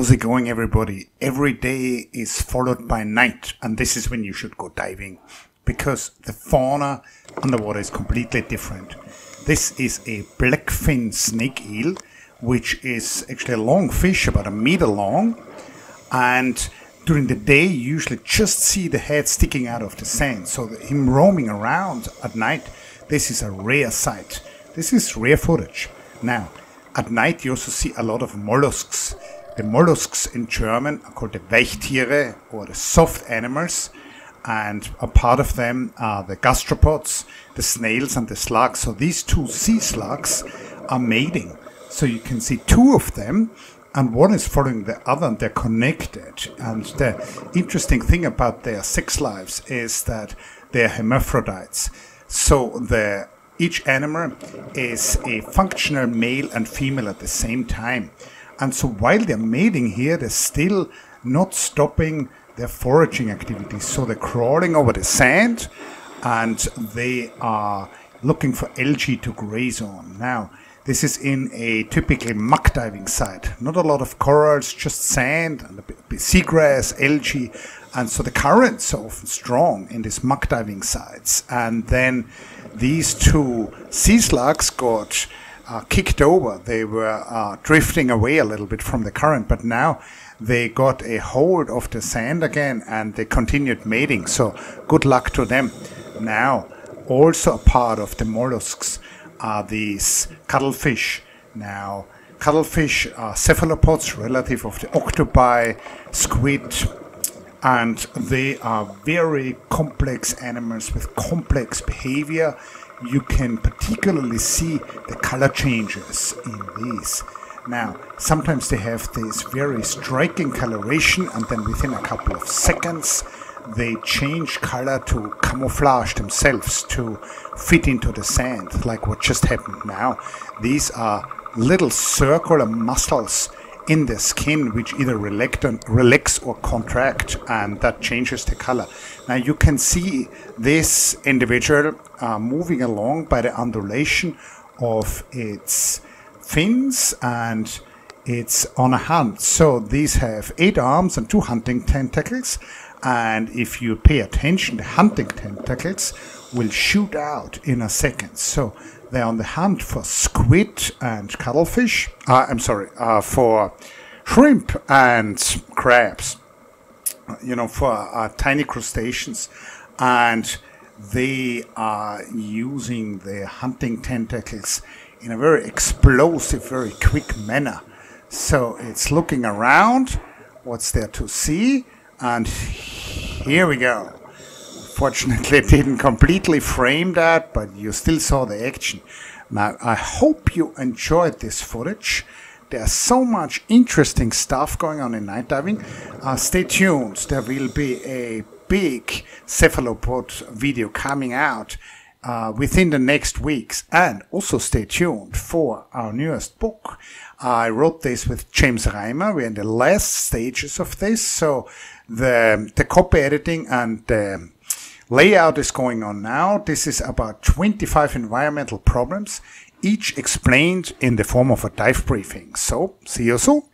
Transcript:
How's it going, everybody? Every day is followed by night, and this is when you should go diving because the fauna underwater is completely different. This is a blackfin snake eel, which is actually a long fish, about a meter long, and during the day you usually just see the head sticking out of the sand. So him roaming around at night, this is a rare sight. This is rare footage. Now, at night you also see a lot of mollusks. The mollusks in German are called the Weichtiere or the soft animals, and a part of them are the gastropods, the snails, and the slugs. So these two sea slugs are mating. So you can see two of them, and one is following the other, and they're connected. And the interesting thing about their sex lives is that they're hermaphrodites. So the each animal is a functional male and female at the same time. And so while they're mating here, they're still not stopping their foraging activities. So they're crawling over the sand and they are looking for algae to graze on. Now, this is in a typically muck diving site. Not a lot of corals, just sand and a bit, bit seagrass, algae. And so the currents are often strong in these muck diving sites. And then these two sea slugs got uh, kicked over. They were uh, drifting away a little bit from the current, but now they got a hold of the sand again and they continued mating. So good luck to them. Now, also a part of the mollusks are these cuttlefish. Now, cuttlefish are cephalopods, relative of the octopi, squid, and they are very complex animals with complex behavior. You can particularly see the color changes in these. Now, sometimes they have this very striking coloration, and then within a couple of seconds, they change color to camouflage themselves to fit into the sand, like what just happened now. These are little circular muscles in the skin which either relax or contract, and that changes the color. Now you can see this individual uh, moving along by the undulation of its fins and it's on a hunt. So these have eight arms and two hunting tentacles. And if you pay attention, the hunting tentacles will shoot out in a second. So they're on the hunt for squid and cuttlefish. Uh, I'm sorry, uh, for shrimp and crabs. You know, for uh, tiny crustaceans, and they are using their hunting tentacles in a very explosive, very quick manner. So it's looking around, what's there to see, and here we go. Fortunately, didn't completely frame that, but you still saw the action. Now, I hope you enjoyed this footage. There's so much interesting stuff going on in night diving. Uh, stay tuned. There will be a big cephalopod video coming out uh, within the next weeks. And also stay tuned for our newest book. I wrote this with James Reimer. We're in the last stages of this. So the, the copy editing and the Layout is going on now. This is about 25 environmental problems, each explained in the form of a dive briefing. So, see you soon.